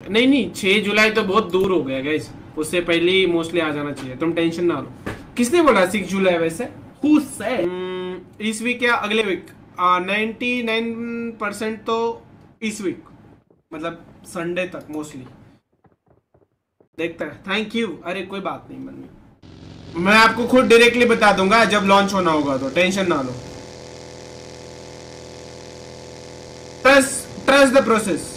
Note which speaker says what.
Speaker 1: नहीं नहीं छह जुलाई तो बहुत दूर हो गया गाइस उससे पहले ही मोस्टली आ जाना चाहिए। तुम टेंशन ना लो। किसने बोला सिक्स जुलाई वैसे? Hmm, इस वीक या अगले वीक नाइन्टी नाइन परसेंट तो इस वीक मतलब संडे तक मोस्टली देखता है। थैंक यू अरे कोई बात नहीं मन में। मैं आपको खुद डायरेक्टली बता दूँगा जब लॉन्च होना होगा तो। टेंशन ना लो। Trust trust the process